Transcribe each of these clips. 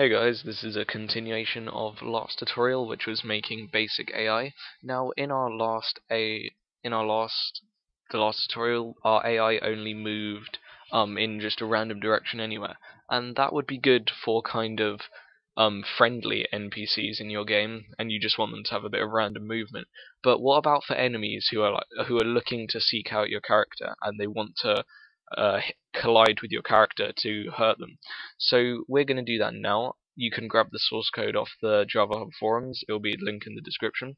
Hey guys, this is a continuation of last tutorial which was making basic AI. Now in our last a in our last the last tutorial our AI only moved um in just a random direction anywhere and that would be good for kind of um friendly NPCs in your game and you just want them to have a bit of random movement. But what about for enemies who are like who are looking to seek out your character and they want to uh, collide with your character to hurt them. So we're going to do that now. You can grab the source code off the Java Hub forums. It will be link in the description.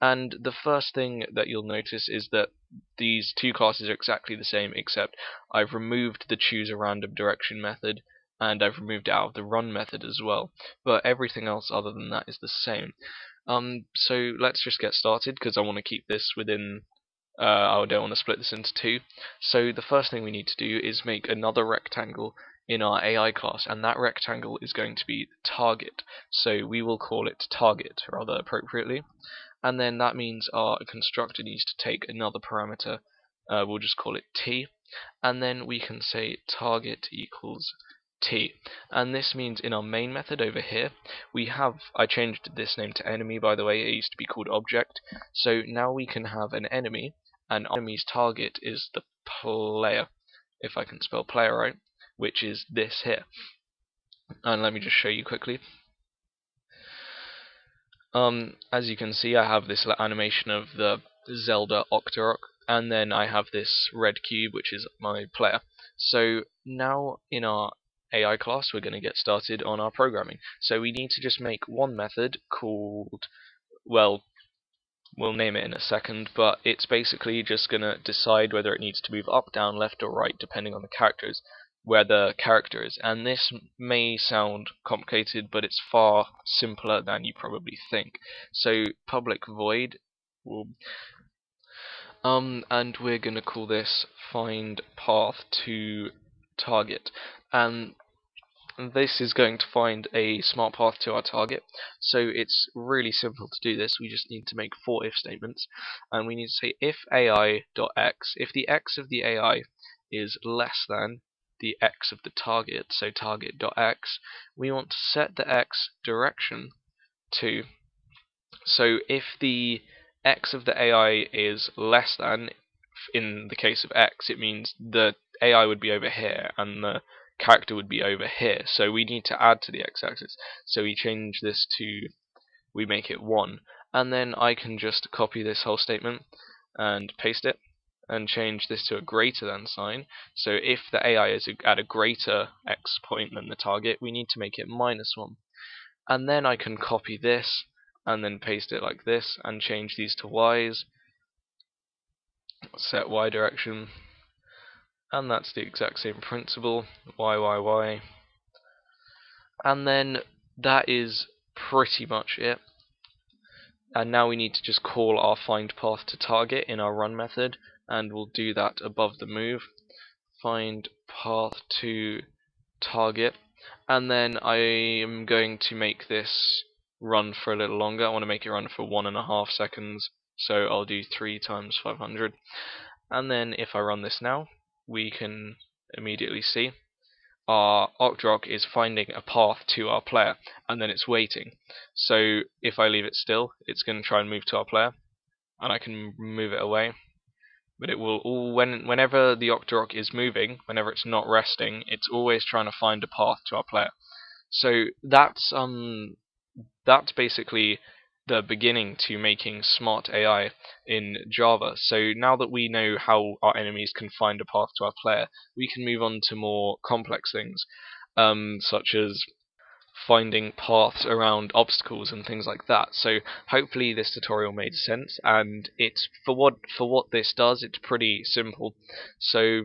And the first thing that you'll notice is that these two classes are exactly the same, except I've removed the choose a random direction method and I've removed out of the run method as well. But everything else other than that is the same. Um, so let's just get started because I want to keep this within uh, I don't want to split this into two. So the first thing we need to do is make another rectangle in our AI class, and that rectangle is going to be target. So we will call it target rather appropriately. And then that means our constructor needs to take another parameter, uh, we'll just call it t, and then we can say target equals t. And this means in our main method over here, we have, I changed this name to enemy by the way, it used to be called object. So now we can have an enemy, and enemy's target is the player, if I can spell player right, which is this here. And let me just show you quickly. Um, as you can see, I have this animation of the Zelda Octorok, and then I have this red cube, which is my player. So now in our AI class, we're going to get started on our programming. So we need to just make one method called, well, we'll name it in a second, but it's basically just going to decide whether it needs to move up, down, left, or right, depending on the characters, where the character is. And this may sound complicated, but it's far simpler than you probably think. So public void will um, and we're going to call this find path to target. And this is going to find a smart path to our target. So it's really simple to do this. We just need to make four if statements. And we need to say if ai dot x if the x of the AI is less than the x of the target, so target dot x we want to set the x direction to. So if the x of the AI is less than, in the case of x, it means the AI would be over here and the character would be over here. So we need to add to the x-axis. So we change this to, we make it 1. And then I can just copy this whole statement and paste it and change this to a greater than sign. So if the AI is at a greater x point than the target, we need to make it minus 1. And then I can copy this and then paste it like this and change these to y's. Set y direction and that's the exact same principle. Y y y and then that is pretty much it. And now we need to just call our find path to target in our run method and we'll do that above the move. Find path to target. And then I am going to make this run for a little longer. I want to make it run for one and a half seconds so I'll do 3 times 500 and then if I run this now we can immediately see our Octorok is finding a path to our player and then it's waiting. So if I leave it still, it's going to try and move to our player and I can move it away. But it will all when whenever the Octorok is moving, whenever it's not resting, it's always trying to find a path to our player. So that's um that's basically the beginning to making smart AI in Java. So now that we know how our enemies can find a path to our player, we can move on to more complex things, um, such as finding paths around obstacles and things like that. So hopefully this tutorial made sense, and it's for what for what this does, it's pretty simple. So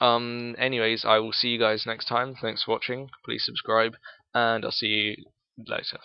um, anyways, I will see you guys next time. Thanks for watching. Please subscribe, and I'll see you later.